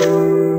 Música